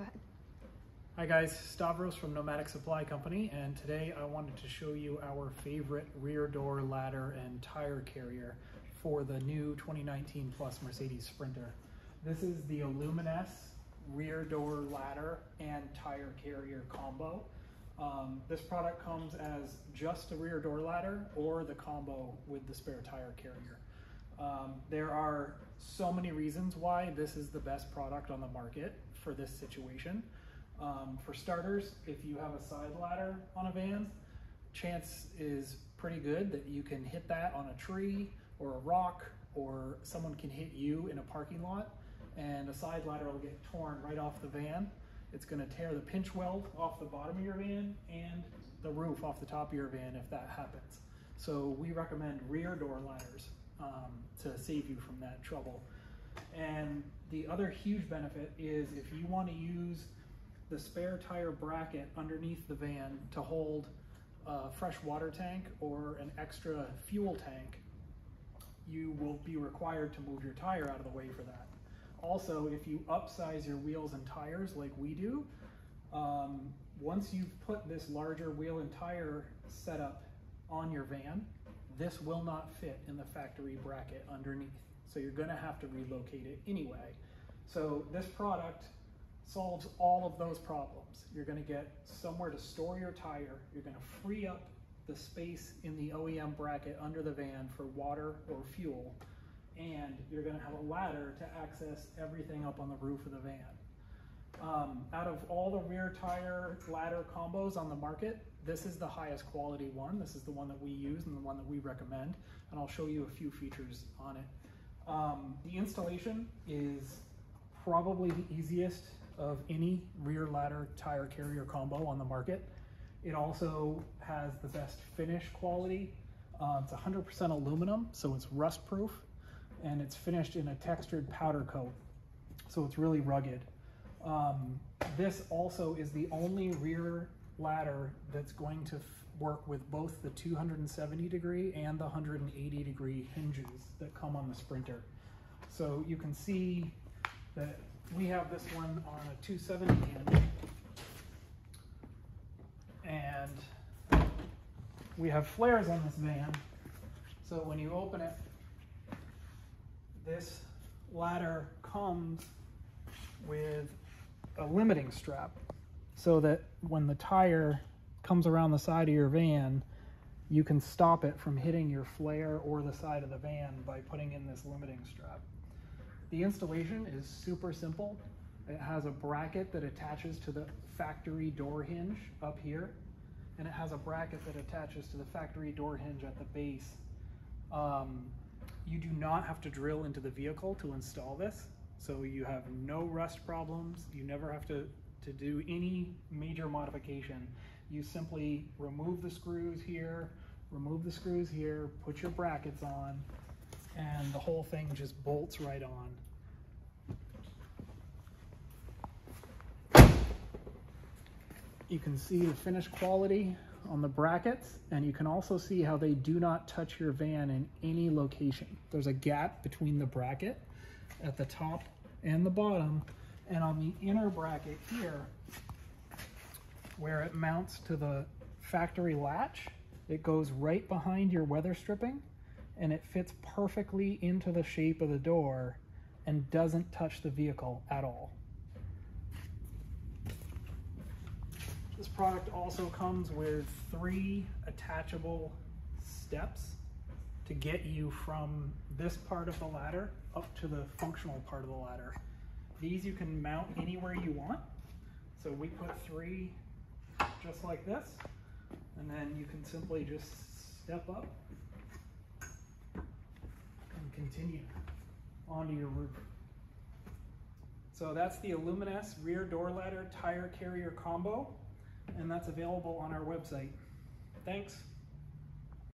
Go ahead. Hi guys, Stavros from Nomadic Supply Company, and today I wanted to show you our favorite rear door ladder and tire carrier for the new 2019 Plus Mercedes Sprinter. This is the Aluminess rear door ladder and tire carrier combo. Um, this product comes as just a rear door ladder or the combo with the spare tire carrier. Um, there are so many reasons why this is the best product on the market for this situation. Um, for starters, if you have a side ladder on a van, chance is pretty good that you can hit that on a tree or a rock or someone can hit you in a parking lot and a side ladder will get torn right off the van. It's gonna tear the pinch weld off the bottom of your van and the roof off the top of your van if that happens. So we recommend rear door ladders um, to save you from that trouble. And the other huge benefit is if you want to use the spare tire bracket underneath the van to hold a fresh water tank or an extra fuel tank, you will be required to move your tire out of the way for that. Also, if you upsize your wheels and tires like we do, um, once you've put this larger wheel and tire setup on your van, this will not fit in the factory bracket underneath. So you're gonna have to relocate it anyway. So this product solves all of those problems. You're gonna get somewhere to store your tire. You're gonna free up the space in the OEM bracket under the van for water or fuel. And you're gonna have a ladder to access everything up on the roof of the van. Um, out of all the rear tire ladder combos on the market, this is the highest quality one. This is the one that we use and the one that we recommend. And I'll show you a few features on it. Um, the installation is probably the easiest of any rear ladder tire carrier combo on the market. It also has the best finish quality. Uh, it's 100% aluminum, so it's rust proof, and it's finished in a textured powder coat, so it's really rugged. Um, this also is the only rear ladder that's going to work with both the 270 degree and the 180 degree hinges that come on the Sprinter. So you can see that we have this one on a 270 hinge. And we have flares on this van. So when you open it, this ladder comes with a limiting strap so that when the tire comes around the side of your van, you can stop it from hitting your flare or the side of the van by putting in this limiting strap. The installation is super simple. It has a bracket that attaches to the factory door hinge up here, and it has a bracket that attaches to the factory door hinge at the base. Um, you do not have to drill into the vehicle to install this, so you have no rust problems. You never have to, to do any major modification. You simply remove the screws here, remove the screws here, put your brackets on, and the whole thing just bolts right on. You can see the finish quality on the brackets and you can also see how they do not touch your van in any location. There's a gap between the bracket at the top and the bottom and on the inner bracket here where it mounts to the factory latch it goes right behind your weather stripping and it fits perfectly into the shape of the door and doesn't touch the vehicle at all. This product also comes with three attachable steps to get you from this part of the ladder up to the functional part of the ladder. These you can mount anywhere you want. So we put three just like this, and then you can simply just step up and continue onto your roof. So that's the Aluminess rear door ladder tire carrier combo, and that's available on our website. Thanks.